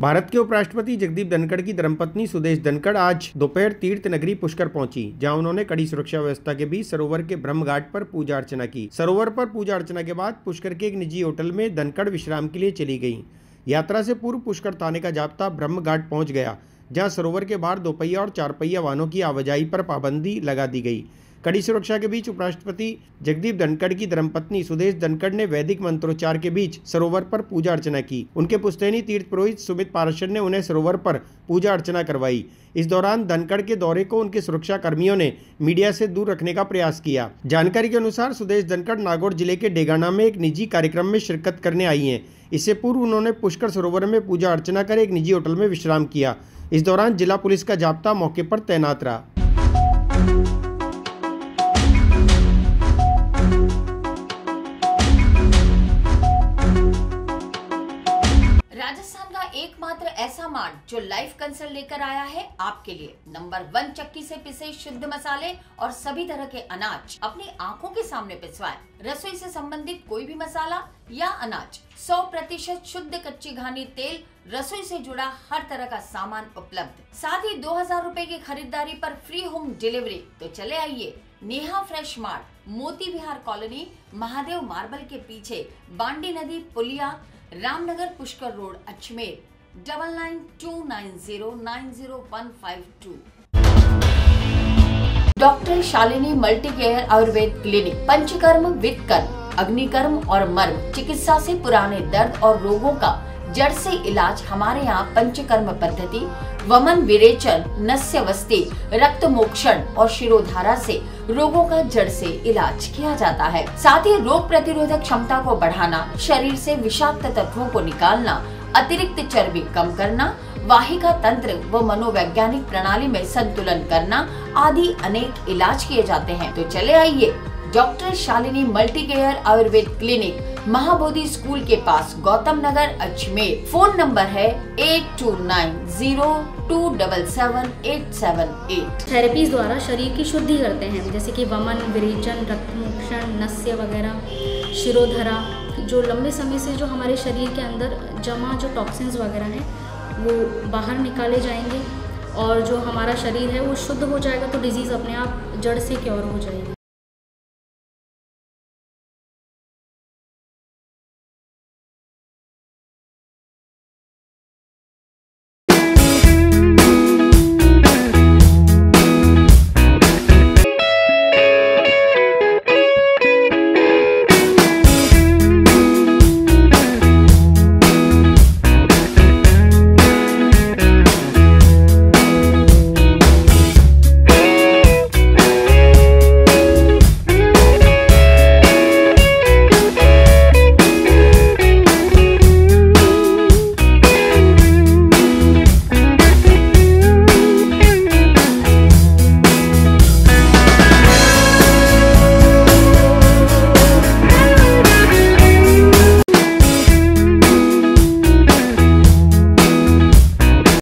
भारत के उपराष्ट्रपति जगदीप धनखड़ की धर्मपत्नी सुदेश धनखड़ आज दोपहर तीर्थ नगरी पुष्कर पहुँची, जहाँ उन्होंने कड़ी सुरक्षा व्यवस्था के बीच सरोवर के ब्रह्म घाट पर पूजा अर्चना की। सरोवर पर पूजा अर्चना के बाद पुष्कर के एक निजी होटल में धनखड़ विश्राम के लिए चली गई। यात्रा से पूर्व पुष्कर थाने का जाप्ता ब्रह्म घाट पहुँच गया, जहाँ सरोवर के बाहर दोपहिया और चारपहिया वाहनों की आवाजाही पर पाबंदी लगा दी गई। कड़ी सुरक्षा के बीच उपराष्ट्रपति जगदीप धनखड़ की धर्मपत्नी सुदेश धनखड़ ने वैदिक मंत्रोच्चार के बीच सरोवर पर पूजा अर्चना की। उनके पुस्तैनी तीर्थ पुरोहित सुमित पाराशर ने उन्हें सरोवर पर पूजा अर्चना करवाई। इस दौरान धनखड़ के दौरे को उनके सुरक्षा कर्मियों ने मीडिया से दूर रखने का प्रयास किया। जानकारी के अनुसार सुदेश धनखड़ नागौर ज़िले के डेगाना में एक निजी कार्यक्रम में शिरकत करने आई हैं। इससे पूर्व उन्होंने पुष्कर सरोवर में पूजा अर्चना कर एक निजी होटल में विश्राम किया। इस दौरान जिला पुलिस का जाप्ता मौके पर तैनात रहा। ऐसा मार्ट जो लाइफ कंसल्ट लेकर आया है आपके लिए। नंबर वन चक्की से पिसे शुद्ध मसाले और सभी तरह के अनाज। अपनी आँखों के सामने पिसवाए। रसोई से संबंधित कोई भी मसाला या अनाज। 100 प्रतिशत शुद्ध कच्ची घानी तेल रसोई से जुड़ा हर तरह का सामान उपलब्ध। साथ ही दो हज़ार रूपए की खरीदारी पर फ्री होम डिलीवरी तो चले आइए, नेहा फ्रेश मार्ट मोती विहार कॉलोनी, महादेव मार्बल के पीछे, बांडी नदी, पुलिया, Ramnagar Pushkar road, Ajmer. Double nine two nine zero nine zero one five two doctor Shalini multi care Ayurveda clinic Panchakarma वित्तकर्म अग्निकर्म और मर्म चिकित्सा से पुराने दर्द और रोगों का जड़ से इलाज हमारे यहाँ पंचकर्म पद्धति, वमन विरेचन नस्य वस्ती रक्त मोक्षण और शिरोधारा से रोगों का जड़ से इलाज किया जाता है। साथ ही रोग प्रतिरोधक क्षमता को बढ़ाना, शरीर से विषाक्त तत्वों को निकालना अतिरिक्त चर्बी कम करना, वाहिका तंत्र व मनोवैज्ञानिक प्रणाली में संतुलन करना आदि अनेक इलाज किए जाते हैं। तो चले आइए। Doctor Shalini multi care Ayurveda clinic, Mahabodhi school के पास, गौतम नगर, अजमेर। फ़ोन नंबर है eight two nine zero two double seven eight seven eight. Therapies द्वारा शरीर की शुद्धि करते हैं, जैसे कि वमन, विरेचन, रक्तमोक्षण, नस्य वगैरह, शिरोधरा, जो लंबे समय से जो हमारे शरीर के अंदर जमा जो टॉक्सिन्स वगैरह हैं, वो बाहर निकाले जाएँगे और जो हमारा शरीर है वो शुद्ध हो जाएगा तो डिज़ीज़ अपने आप जड़ से क्योर हो जाएगी।